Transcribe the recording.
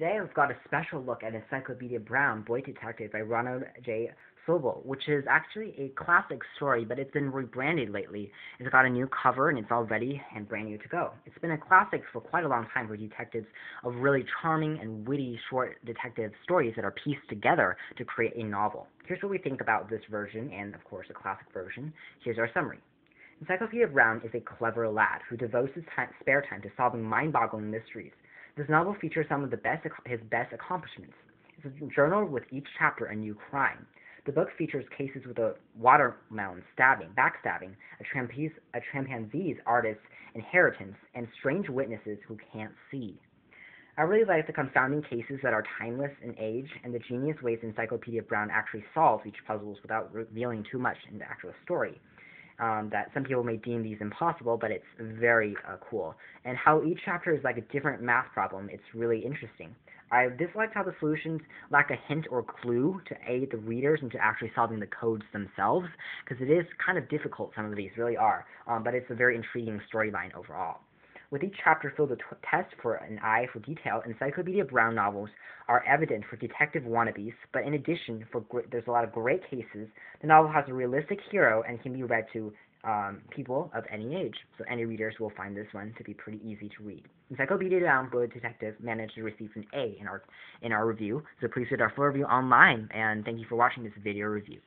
Today I've got a special look at Encyclopedia Brown, Boy Detective by Donald J. Sobol, which is actually a classic story, but it's been rebranded lately. It's got a new cover and it's all ready and brand new to go. It's been a classic for quite a long time for detectives of really charming and witty short detective stories that are pieced together to create a novel. Here's what we think about this version and, of course, a classic version. Here's our summary. Encyclopedia Brown is a clever lad who devotes his time, spare time to solving mind-boggling mysteries. This novel features some of the best his best accomplishments. It's a journal with each chapter a new crime. The book features cases with a watermelon stabbing, backstabbing, a, trampies, a chimpanzee's artist's inheritance, and strange witnesses who can't see. I really like the confounding cases that are timeless in age and the genius ways Encyclopedia Brown actually solves each puzzles without revealing too much in the actual story um, that some people may deem these impossible, but it's very uh, cool. And how each chapter is like a different math problem, it's really interesting. I disliked how the solutions lack a hint or clue to aid the readers into actually solving the codes themselves, because it is kind of difficult, some of these really are, um, but it's a very intriguing storyline overall. With each chapter filled with tests for an eye for detail, Encyclopedia Brown novels are evident for detective wannabes, but in addition, for there's a lot of great cases. The novel has a realistic hero and can be read to um, people of any age, so any readers will find this one to be pretty easy to read. Encyclopedia Brown Boy Detective managed to receive an A in our in our review, so please read our full review online, and thank you for watching this video review.